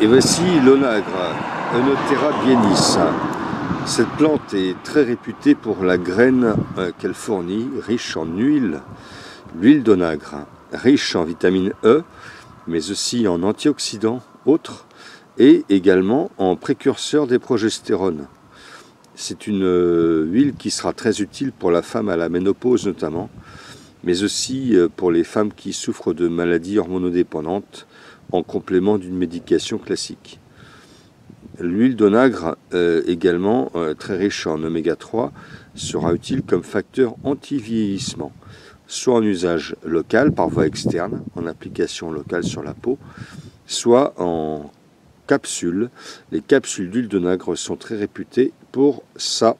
Et voici l'onagre, Eunothera bienis. Cette plante est très réputée pour la graine euh, qu'elle fournit, riche en huile, l'huile d'onagre, riche en vitamine E, mais aussi en antioxydants autres, et également en précurseur des progestérones. C'est une euh, huile qui sera très utile pour la femme à la ménopause notamment, mais aussi euh, pour les femmes qui souffrent de maladies hormonodépendantes en complément d'une médication classique. L'huile d'onagre, euh, également très riche en oméga 3, sera utile comme facteur anti-vieillissement, soit en usage local par voie externe, en application locale sur la peau, soit en capsules. Les capsules d'huile de nagre sont très réputées pour sa